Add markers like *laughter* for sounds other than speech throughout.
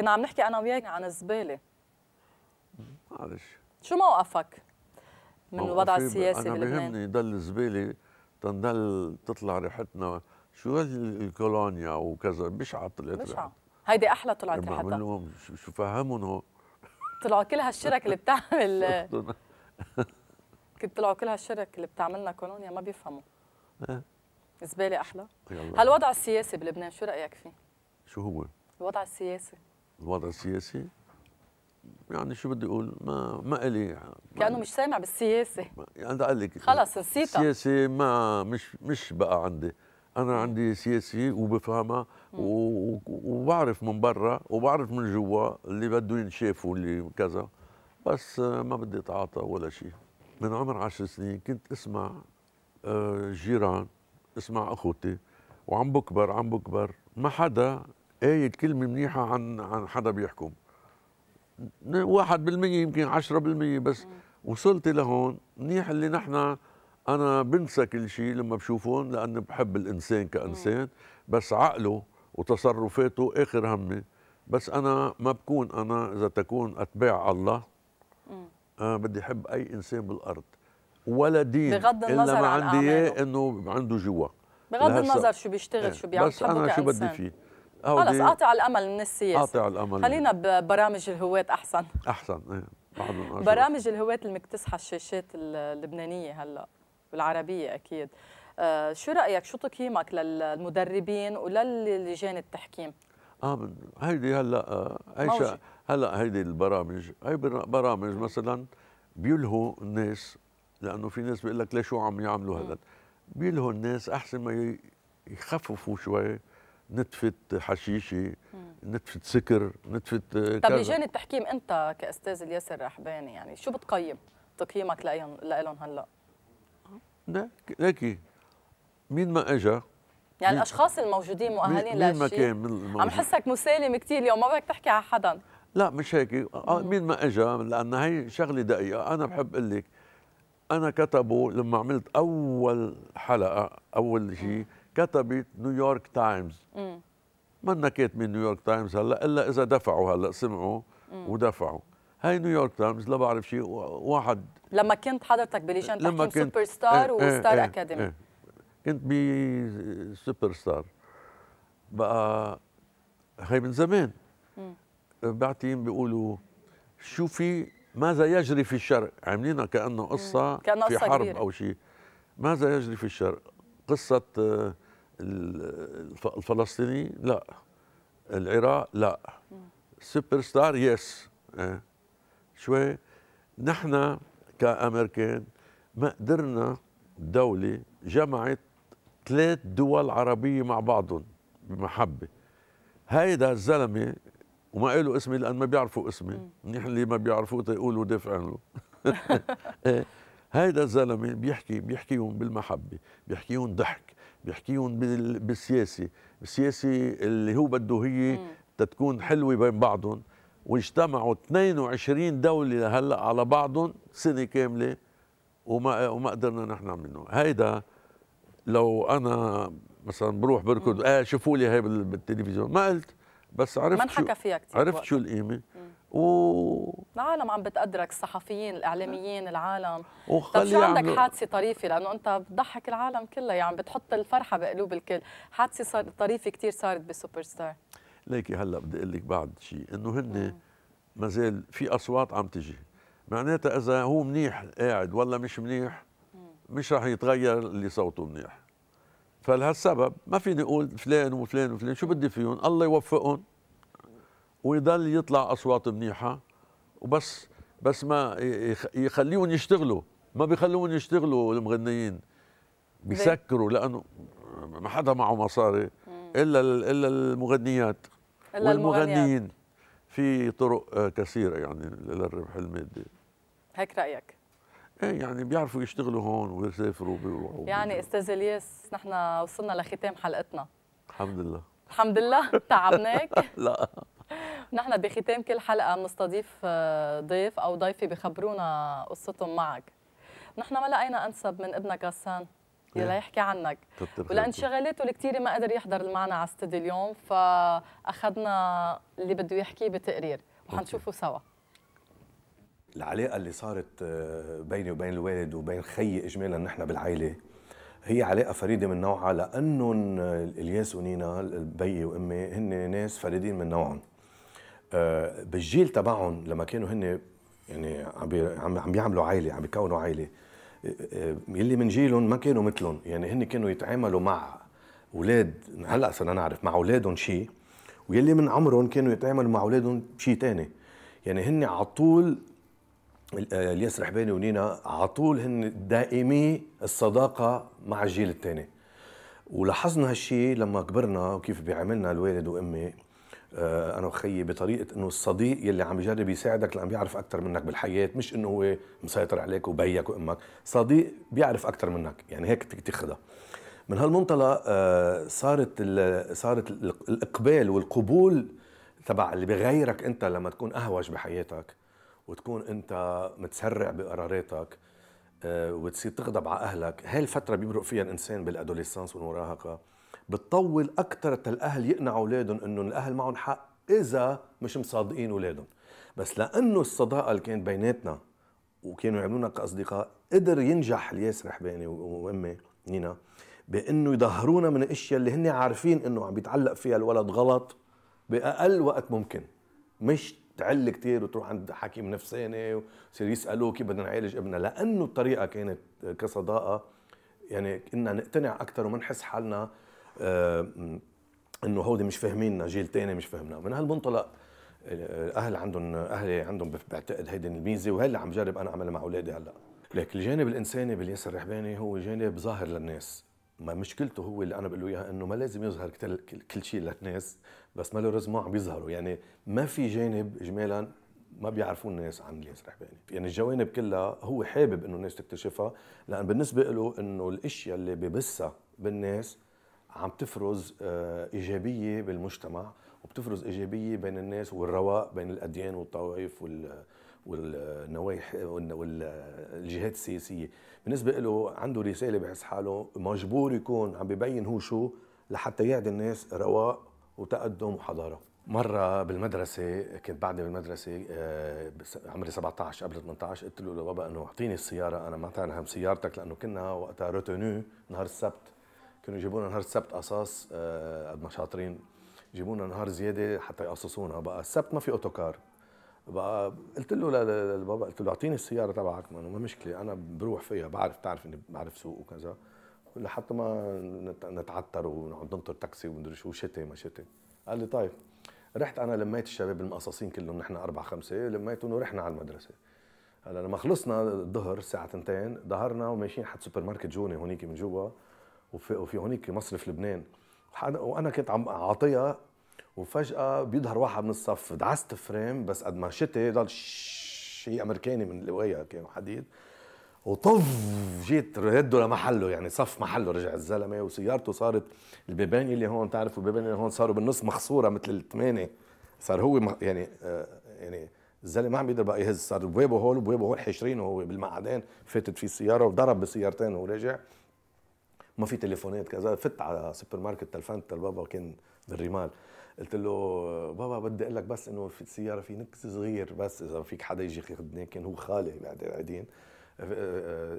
كنا عم نحكي أنا وياك عن الزبالة. معلش. شو موقفك من الوضع السياسي أنا بلبنان بيهمني ضل الزبالة تنضل تطلع ريحتنا. شو الكولونيا وكذا؟ بشعه طلعت بشعة هيدي أحلى طلعت ريحتها. شو- فهمهم هو. طلعوا كل هالشرك اللي بتعمل. *laughs* كنت طلعوا كل هالشرك اللي بتعملنا كولونيا ما بيفهموا. إيه. زباله أحلى. يلا. هالوضع السياسي بلبنان شو رأيك فيه؟ شو هو؟ الوضع السياسي. الوضع السياسي؟ يعني شو بدي أقول؟ ما ما إلي كأنه مش سامع بالسياسة. يعني بدي أقول لك خلص نسيتها السياسة ما مش مش بقى عندي. أنا عندي سياسي وبفهمها وبعرف من برا وبعرف من جوا اللي بده ينشاف واللي كذا. بس آه، ما بدي أتعاطى ولا شيء. من عمر عشر سنين كنت أسمع آه، جيران أسمع أخوتي وعم بكبر عم بكبر. ما حدا قايل كلمة منيحة عن عن حدا بيحكم. واحد بالمية يمكن عشرة بالمية بس. وصلت لهون منيح اللي نحن أنا بنسى كل شيء لما بشوفهم لأني بحب الإنسان كإنسان. بس عقله وتصرفاته آخر همي بس أنا ما بكون أنا إذا تكون أتباع الله أنا بدي أحب أي إنسان بالأرض. ولا دين بغض النظر إلا ما عن عندي أعماله. إنه عنده جوا. بغض. النظر شو بيشتغل إيه، شو بيعمل بس أنا شو بدي. فيه. خلص قاطع الأمل من السياسة. قاطع الأمل. خلينا ببرامج الهواة أحسن. بعدهم أشرف. برامج الهواة اللي مكتسحة الشاشات اللبنانية هلا والعربية أكيد. آه شو رأيك؟ شو تقييمك للمدربين وللجان التحكيم؟ آه من هيدي هلا آه، هلا هيدي البرامج. هي بر- برامج مثلا بيلهوا الناس لأنه في ناس بيقول لك ليش شو عم يعملوا هلا بيلهوا الناس أحسن ما يخففوا شوي نتفه حشيشه نتفه سكر نتفه طب. لجان التحكيم أنت كأستاذ الياسر رحباني يعني شو بتقيم تقييمك لهم لهم هلأ؟ لك- ليكي مين ما اجى يعني الأشخاص الموجودين مؤهلين مين ما لهالشيء كان من عم. حسك مسالم كثير اليوم ما بدك تحكي على حدا. لا مش هيك. آه، مين ما اجى لأن هي شغلة دقيقة. أنا بحب أقول لك أنا كتبوا لما عملت أول حلقة أول شيء كتبت نيويورك تايمز مم. منا كاتبين نيويورك تايمز هلا إلا إذا دفعوا هلا سمعوا ودفعوا. هاي نيويورك تايمز لا بعرف شيء واحد لما كنت حضرتك بلجان لما كنت سوبر ستار إيه، وستار إيه، أكاديمي إيه. كنت بسوبر ستار بقى هي من زمان. بعتين بيقولوا شو في ماذا يجري في الشرق؟ عاملينها كأنه قصة كأنها في قصة حرب كبيرة. أو شيء ماذا يجري في الشرق؟ قصة آه، ال- الف- الفلسطيني لا. العراق لا. سوبر ستار yes. شوي. نحن كأمريكان ما قدرنا دولة جمعت ثلاث دول عربية مع بعضهم بمحبة. هيدا الزلمة وما قالوا اسمي لأن ما بيعرفوا اسمي. منيح اللي ما بيعرفوه يقولوا دافع عنه. *laughs* *laughs* هيدا الزلمة بيحكي بيحكيهم بالمحبة بيحكيهم ضحك بيحكيهم بال- بالسياسة السياسة اللي هو بده هي تتكون حلوة بين بعضهم. واجتمعوا 22 دولة هلا على بعضهم سنة كاملة وما وما قدرنا نحن نعمل هيدا لو أنا مثلا بروح بركض آه شوفوا لي هي بال- بالتلفزيون. ما قلت بس عرفت ما شو انحكى فيها كثير عرفت. شو القيمة؟ و العالم عم بتقدرك الصحفيين الإعلاميين العالم. طب شو عندك حادثة طريفة؟ لأنه أنت بتضحك العالم كلها يعني بتحط الفرحة بقلوب الكل. حادثة صار طريفة كثير صارت بسوبر ستار ليكي هلأ بدي أقول لك بعد شيء إنه هن ما زال في أصوات عم تجي. معناتها إذا هو منيح قاعد ولا مش منيح مش رح يتغير اللي صوته منيح. فلهالسبب ما فيني أقول فلان وفلان وفلان شو بدي فيهم؟ الله يوفقهم. ويضل يطلع أصوات منيحة وبس بس ما يخ- يخليهم يشتغلوا. ما بيخلوهم يشتغلوا المغنيين. بيسكروا لأنه ما حدا معه مصاري إلا ال- إلا المغنيات إلا. والمغنيين. في طرق آه، كثيرة يعني للربح المادي. هيك رأيك؟ إيه يعني بيعرفوا يشتغلوا هون ويسافروا وبيروحوا. يعني أستاذ إلياس نحن وصلنا لختام حلقتنا. الحمد لله. الحمد لله. تعبناك. *laughs* لا. *laughs* نحن بختام كل حلقة بنستضيف آه، ضيف أو ضيفة بخبرونا قصتهم معك. نحن ما لقينا أنسب من ابنك غسان يلا يحكي عنك. ولان شغلاته الكثيره ما قدر يحضر معنا على استوديو اليوم فأخذنا اللي بده يحكيه بتقرير. وحنشوفه سوا. العلاقة اللي صارت آه، بيني وبين الوالد وبين خيي اجمالا نحن بالعائله هي علاقة فريدة من نوعها لأنهم الياس ونينا بيي وأمي هن ناس فريدين من نوعهم. آه، بالجيل تبعهم لما كانوا هن يعني عم عم بيعملوا عائلة عم بيكونوا عائلة آه، يلي من جيلهم ما كانوا مثلهم. يعني هن كانوا يتعاملوا مع أولاد هلأ صرنا نعرف مع أولادهم شيء ويلي من عمرهم كانوا يتعاملوا مع أولادهم شيء ثاني يعني هن على طول الياس رحباني ونينا على طول هن دائمي الصداقة مع الجيل الثاني ولاحظنا هالشيء لما كبرنا وكيف بيعاملنا الوالد وأمي. آه، أنا وخيي بطريقة إنه الصديق يلي عم يجرب يساعدك لأن بيعرف أكثر منك بالحياة مش إنه هو مسيطر عليك وبيك وأمك. صديق بيعرف أكثر منك يعني هيك تاخذها من هالمنطلق آه، صارت صارت الإقبال والقبول تبع اللي بغيرك أنت لما تكون أهوج بحياتك وتكون أنت متسرع بقراراتك آه، وتصير تغضب على أهلك. هاي الفترة بيمرق فيها الإنسان بالأدوليسانس والمراهقة. بتطول أكثر الاهل يقنعوا أولادهم إنه الأهل معهم حق إذا مش مصادقين أولادهم. بس لأنه الصداقة اللي كانت بيناتنا وكانوا يعملونا كأصدقاء قدر ينجح الياس رحباني وأمي نينا بإنه يظهرونا من الأشياء اللي هن عارفين إنه عم بيتعلق فيها الولد غلط بأقل وقت ممكن. مش تعل كثير وتروح عند حكيم نفساني ويصير يسألوه كيف بدنا نعالج ابننا. لأنه الطريقة كانت كصداقة يعني كنا نقتنع أكثر وما نحس حالنا إنه هودي مش فاهميننا جيل ثاني مش فاهمنا. من هالمنطلق الاهل عندهم أهلي عندهم بعتقد هيدي الميزة وهي اللي عم جرب أنا أعملها مع أولادي هلأ. لك الجانب الإنساني بالياسر الرحباني هو جانب ظاهر للناس. ما مشكلته هو اللي أنا بقول له إياها إنه ما لازم يظهر كل شيء للناس بس ما له ما عم بيظهروا يعني ما في جانب اجمالا ما بيعرفوا الناس عن الياس رحباني يعني الجوانب كلها هو حابب إنه الناس تكتشفها لأن بالنسبة له إنه الأشياء اللي ببثها بالناس عم تفرز آه، إيجابية بالمجتمع وبتفرز إيجابية بين الناس والرواء بين الأديان والطوائف وال والنوايح والجهات السياسية. بالنسبة له عنده رسالة بحس حاله مجبور يكون عم ببين هو شو لحتى يعدي الناس رواء وتقدم وحضارة. مرة بالمدرسة كنت بعدني بالمدرسة آه، عمري 17 قبل 18 قلت له لبابا إنه أعطيني السيارة أنا ما تعرف سيارتك لأنه كنا وقتها روتونو نهار السبت. كانوا يجيبونا نهار السبت قصاص آه، قد ما شاطرين يجيبونا نهار زيادة حتى يقصصونا. بقى السبت ما في أوتوكار. بقى قلت له للبابا قلت له أعطيني السيارة تبعك ما مشكلة أنا بروح فيها بعرف تعرف إني بعرف سوق وكذا. لحتى ما نتعتر ونقعد ننطر تاكسي ومدري شو شتي ما شتي. قال لي طيب رحت أنا لميت الشباب المقصصين كلهم نحن أربع خمسة لميتهم ورحنا على المدرسة. هلا لما خلصنا الظهر الساعة 2 ظهرنا وماشيين حد سوبر ماركت جونيه هونيك من جوا وفي, وفي هونيك مصرف لبنان. وأنا كنت عم أعطيها وفجأة بيظهر واحد من الصف دعست frein بس قد ما شتي ضل شيء أمريكاني من اللوايه كان حديد. وطف جيت رده لمحله يعني صف محله رجع الزلمة وسيارته صارت البيبان اللي هون تعرفوا البيبان اللي هون صاروا بالنص مخصورة مثل الثمانيه صار هو يعني آه يعني الزلمة ما عم بيقدر بقى يهز صار بوابه هول وبوابه هول حشرين وهو بالمعدن فاتت فيه السيارة وضرب بسيارتين وهو راجع ما في تليفونات كذا فت على سوبر ماركت تلفنت البابا كان بالرمال. قلت له بابا بدي أقول لك بس إنه في السيارة في نكس صغير بس إذا فيك حدا يجي ياخذني كان هو خالي قاعدين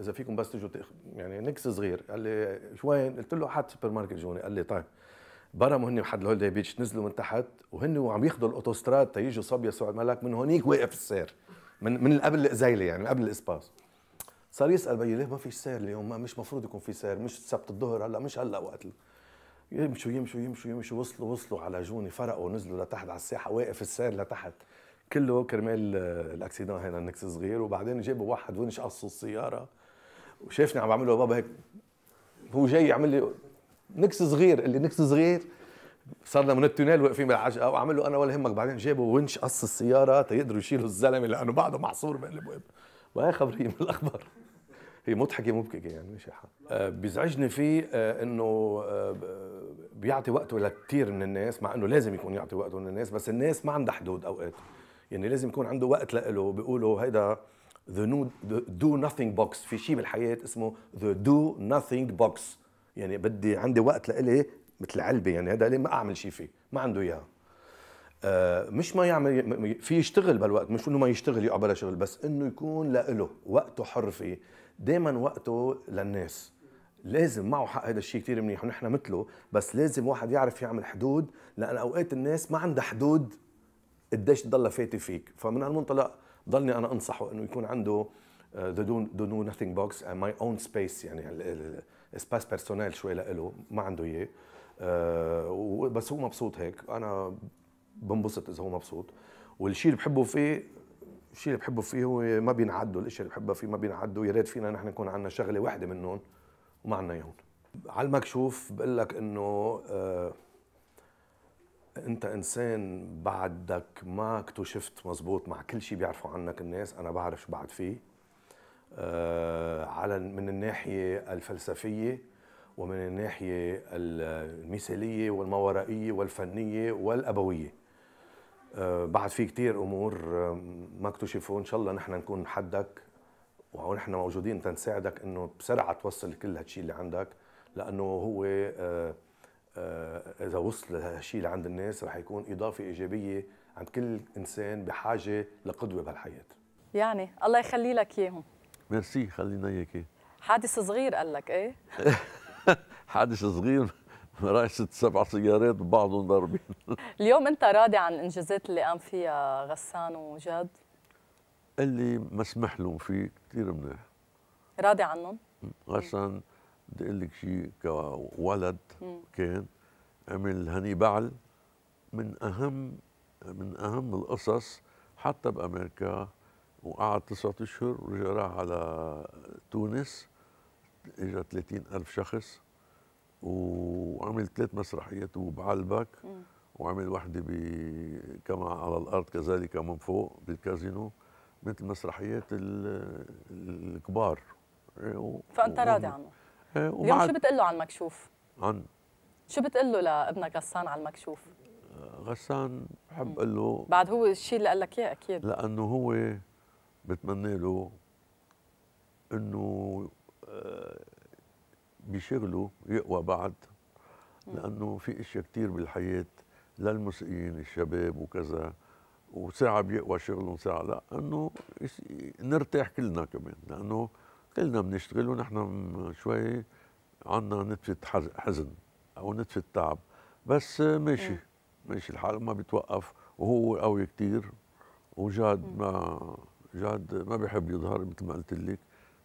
إذا فيكم بس تجوا يعني نكس صغير. قال لي شو وين قلت له حد سوبر ماركت جونيه. قال لي طيب. برموا هن بحد الهولداي بيتش نزلوا من تحت وهن وعم ياخذوا الأوتوستراد تيجوا صبيا سعود ملك من هونيك واقف السير. من من قبل الأزايلة يعني من قبل الاسباس صار يسأل بيي ليه ما في سير اليوم؟ ما مش مفروض يكون في سير مش سبت الظهر هلا مش هلا وقت يمشوا يمشوا يمشوا يمشوا. وصلوا وصلوا على جوني فرقوا نزلوا لتحت على الساحة واقف السير لتحت. كله كرمال الاكسيدون هنا النكس صغير. وبعدين جابوا واحد ونش قصوا السيارة. وشافني عم بعمل له بابا هيك. هو جاي يعمل لي نكس صغير. اللي نكس صغير. صرنا من ال tunnel واقفين بالعجقه وعمل له أنا ولا يهمك. بعدين جابوا ونش قص السيارة تيقدروا يشيلوا الزلمة لأنه بعده محصور بين الابواب وهي خبرية من الأخبار. هي مضحكة مبكيه يعني مش حق آه بيزعجني فيه آه إنه آه بيعطي وقته لكثير من الناس مع إنه لازم يكون يعطي وقته للناس بس الناس ما عندها حدود أوقات. يعني لازم يكون عنده وقت له بيقولوا هيدا the no do nothing box في شيء بالحياة اسمه the do nothing box يعني بدي عندي وقت لإلي مثل علبة يعني هذا ما أعمل شيء فيه ما عنده اياه آه مش ما يعمل في يشتغل بالوقت مش إنه ما يشتغل يقع بلا شغل بس إنه يكون لإله وقته حر فيه دائما وقته للناس. لازم معه حق هذا الشيء كثير منيح ونحن مثله بس لازم واحد يعرف يعمل حدود لأن أوقات الناس ما عندها حدود قديش تضلها فاتي فيك. فمن هالمنطلق ضلني أنا أنصحه إنه يكون عنده the do nothing box my own space يعني espace personnel شوي لإله ما عنده إياه. uh, بس هو مبسوط هيك. أنا بنبسط إذا هو مبسوط. والشيء اللي بحبه فيه الشيء اللي بحبه فيه هو ما بينعدوا الاشياء اللي بحبها فيه ما بينعدوا. يا ريت فينا نحن نكون عندنا شغلة واحدة منهم وما عندنا إياهم. على المكشوف بقول لك إنه آه أنت إنسان بعدك ما اكتشفت مزبوط مع كل شيء بيعرفوا عنك الناس. أنا بعرف شو بعد فيه. آه على من الناحية الفلسفية ومن الناحية المثالية والماورائيه والفنية والأبوية. بعد في كتير أمور آه ما اكتشفوا. إن شاء الله نحن نكون حدك ونحن موجودين تنساعدك إنه بسرعة توصل كل هالشيء اللي عندك. لأنه هو آه إذا وصل هالشيء لعند الناس رح يكون إضافة إيجابية عند كل إنسان بحاجة لقدوة بهالحياة. يعني الله يخلي لك إياهم. ميرسي خلينا اياك حادث صغير قال لك إيه؟ *laughs* حادث صغير. *laughs* رايح ست سبع سيارات بعضهم ضاربين *laughs* اليوم انت راضي عن الانجازات اللي قام فيها غسان وجاد؟ اللي مسمح لهم فيه كثير منيح. راضي عنهم؟ غسان بدي أقول لك شيء كولد كان عمل هني بعل من أهم من أهم القصص حتى بأمريكا وقعد تسعة أشهر ورجع راح على تونس اجى 30 ألف شخص. وعمل ثلاث مسرحيات وبعلبك وعمل وحدة كما على الأرض كذلك من فوق بالكازينو مثل مسرحيات الكبار. فأنت راضي عنه اليوم شو بتقول له عن المكشوف؟ عن؟ شو بتقول له لابنك غسان على المكشوف؟ غسان بحب أقول له بعد هو الشيء اللي قال لك إياه أكيد. لأنه هو بتمنى له إنه بشغله يقوى بعد لأنه في إشياء كثير بالحياة للموسيقيين الشباب وكذا وساعة بيقوى شغلهم ساعة لا انه نرتاح كلنا كمان لأنه كلنا بنشتغل ونحن شوي عنا نتفة حزن أو نتفة تعب. بس ماشي ماشي الحال ما بيتوقف وهو قوي كتير وجاد ما جاد ما بيحب يظهر مثل ما قلت لك.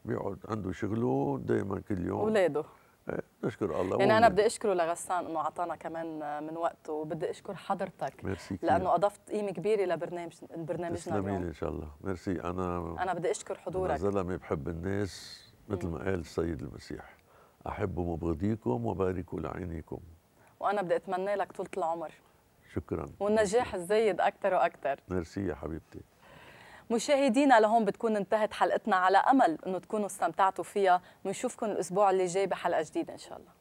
بيقعد عنده شغله دائما كل يوم. اولاده إيه نشكر الله يعني أنا بدي أشكره لغسان إنه أعطانا كمان من وقته وبدي أشكر حضرتك. ميرسي لأنه أضفت قيمة كبيرة لبرنامج برنامجنا اليوم. إن شاء الله. ميرسي. أنا أنا بدي أشكر حضورك. أنا زلمة بحب الناس مثل ما قال السيد المسيح. أحب مبغضيكم وباركوا لعينيكم. وأنا بدي أتمنى لك طولة العمر. شكرا. والنجاح الزايد أكثر وأكثر ميرسي يا حبيبتي. مشاهدينا لهون بتكون انتهت حلقتنا على أمل إنه تكونوا استمتعتوا فيها. ونشوفكم الأسبوع اللي جاي بحلقة جديدة إن شاء الله.